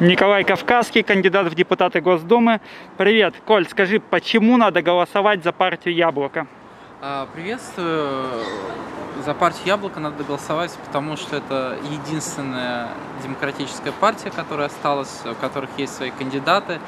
Николай Кавказский, кандидат в депутаты Госдумы. Привет, Коль, скажи, почему надо голосовать за партию Яблоко? А, приветствую. За партию Яблоко надо голосовать, потому что это единственная демократическая партия, которая осталась, у которых есть свои кандидаты,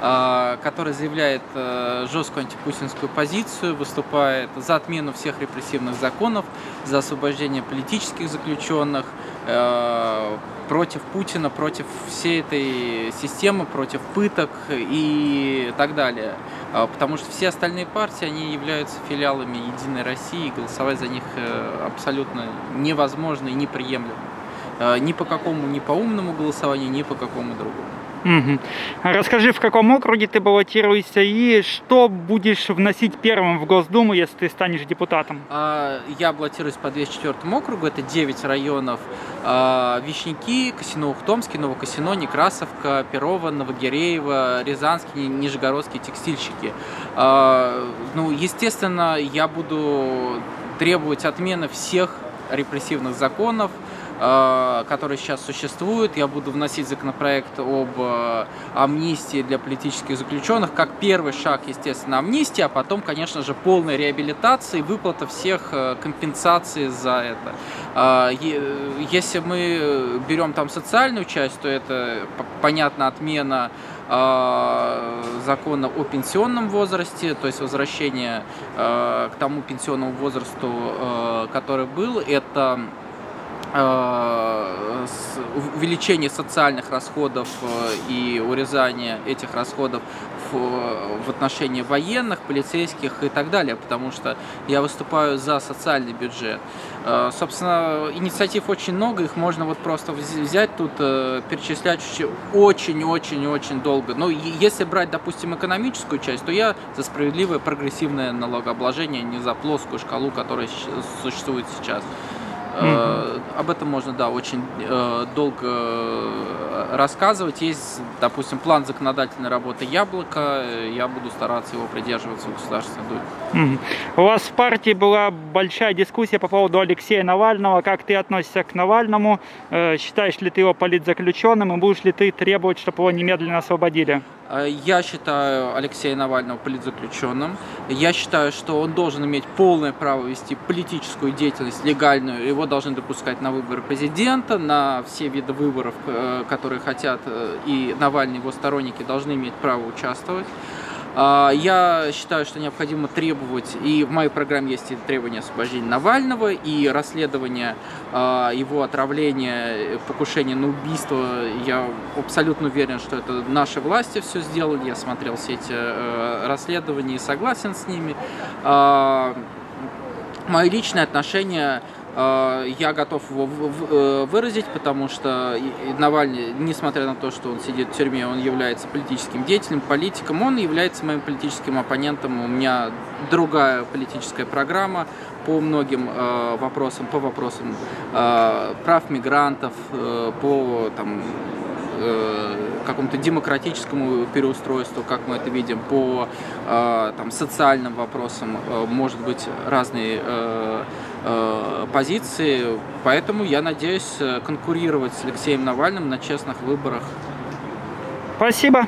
а, которая заявляет э, жесткую антипутинскую позицию, выступает за отмену всех репрессивных законов, за освобождение политических заключенных, э, против Путина, против всей этой системы, против пыток и так далее. А, потому что все остальные партии, они являются филиалами Единой России, и голосовать за них э, абсолютно невозможно и неприемлемо. Э, ни по какому, ни по умному голосованию, ни по какому другому. Угу. Расскажи, в каком округе ты баллотируешься и что будешь вносить первым в Госдуму, если ты станешь депутатом? А, я баллотируюсь по 204 округу, это 9 районов. А, Вишняки, Косино-Ухтомский, Новокосино, Некрасовка, Перово, Новогиреево, Рязанский, Нижегородские текстильщики. Ну, естественно, я буду требовать отмены всех репрессивных законов, Э, который сейчас существует. Я буду вносить законопроект об э, амнистии для политических заключенных, как первый шаг, естественно, амнистии, а потом, конечно же, полная реабилитация и выплата всех э, компенсаций за это. Если мы берем там социальную часть, то это, понятно, отмена закона о пенсионном возрасте, то есть возвращение к тому пенсионному возрасту, который был, это Э, увеличение социальных расходов э, и урезание этих расходов в, в отношении военных, полицейских и так далее, потому что я выступаю за социальный бюджет. Э, собственно, инициатив очень много, их можно вот просто взять тут, перечислять очень-очень-очень долго. Но если брать, допустим, экономическую часть, то я за справедливое прогрессивное налогообложение, не за плоскую шкалу, которая существует сейчас. Mm-hmm. Об этом можно, да, очень э, долго э, рассказывать. Есть, допустим, план законодательной работы «Яблоко». Я буду стараться его придерживаться в Государственной Думе. Mm-hmm. У вас в партии была большая дискуссия по поводу Алексея Навального. Как ты относишься к Навальному? Считаешь ли ты его политзаключенным? И будешь ли ты требовать, чтобы его немедленно освободили? Э, я считаю Алексея Навального политзаключенным. Я считаю, что он должен иметь полное право вести политическую деятельность легальную. Его должны допускать на выборы президента, на все виды выборов, э, которые хотят, э, и Навальный, его сторонники должны иметь право участвовать. А, я считаю, что необходимо требовать, и в моей программе есть и требования освобождения Навального, и расследование а, его отравления, покушения на убийство. Я абсолютно уверен, что это наши власти все сделали. Я смотрел все эти э, расследования и согласен с ними. А, Мое личное отношение я готов его э, выразить, потому что Навальный, несмотря на то, что он сидит в тюрьме, он является политическим деятелем, политиком, он является моим политическим оппонентом. У меня другая политическая программа по многим э, вопросам, по вопросам прав мигрантов, по там, какому-то демократическому переустройству, как мы это видим, по там, социальным вопросам, может быть, разные Э, позиции. Поэтому я надеюсь э, конкурировать с Алексеем Навальным на честных выборах. Спасибо.